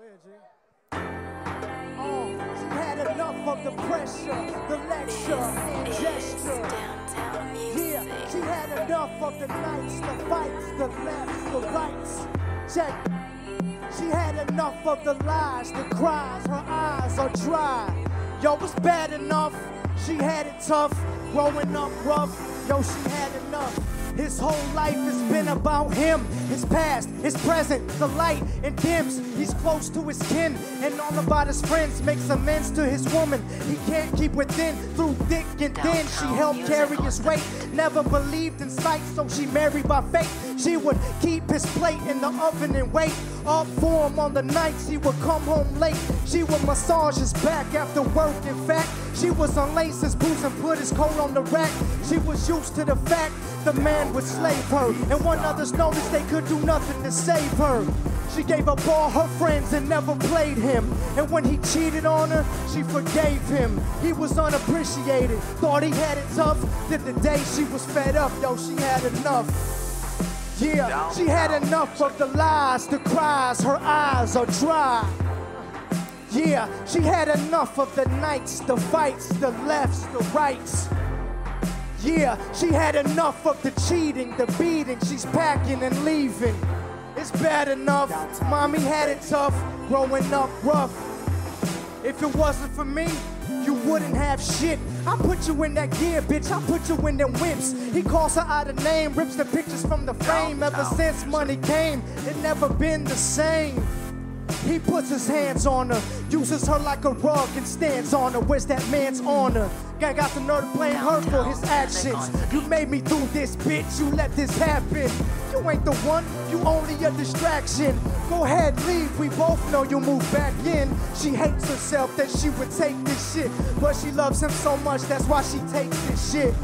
She had enough of the pressure, the lecture, the gesture. Yeah, she had enough of the nights, the fights, the lefts, the rights. Check. She had enough of the lies, the cries, her eyes are dry. Yo, it's bad enough. She had it tough, growing up rough. Yo, she had enough. His whole life has been about him. His past, his present, the light and dims. He's close to his kin and all about his friends. Makes amends to his woman. He can't keep within through thick and thin. She helped carry his weight. Never believed in sight, so she married by faith. She would keep his plate in the oven and wait up for him on the nights he would come home late. She would massage his back after work. In fact, she was unlace his boots and put his coat on the rack. She was used to the fact the man would slave her. And when others noticed they could do nothing to save her. She gave up all her friends and never played him. And when he cheated on her, she forgave him. He was unappreciated, thought he had it tough. Did the day she was fed up, yo, she had enough. Yeah, she had enough of the lies, the cries, her eyes are dry. Yeah, she had enough of the nights, the fights, the lefts, the rights. Yeah, she had enough of the cheating, the beating. She's packing and leaving. It's bad enough. Mommy had it tough, growing up rough. If it wasn't for me, you wouldn't have shit. I put you in that gear, bitch. I put you in them whips. He calls her out of name, rips the pictures from the frame. Ever since money came, it never been the same. He puts his hands on her, uses her like a rug and stands on her. Where's that man's honor? Guy got the nerve to blame her for his actions. You made me do this, bitch. You let this happen. You ain't the one, you only a distraction. Go ahead, leave. We both know you'll move back in. She hates herself that she would take this shit, but she loves him so much that's why she takes this shit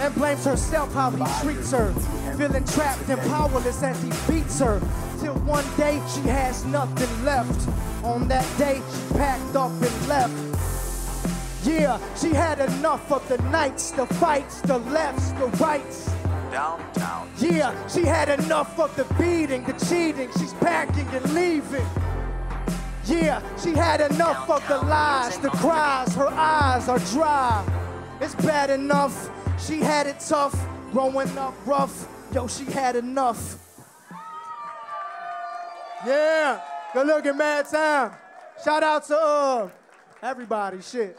and blames herself how he treats her. Feeling trapped and powerless as he beats her. Till one day she has nothing left. On that day she packed up and left. Yeah, she had enough of the nights, the fights, the lefts, the rights. Downtown. Yeah, she had enough of the beating, the cheating. She's packing and leaving. Yeah, she had enough of the lies, the cries. Her eyes are dry. It's bad enough. She had it tough, growing up rough. Yo, she had enough. Yeah, good looking, Mad Town. Shout out to uh, everybody. Shit.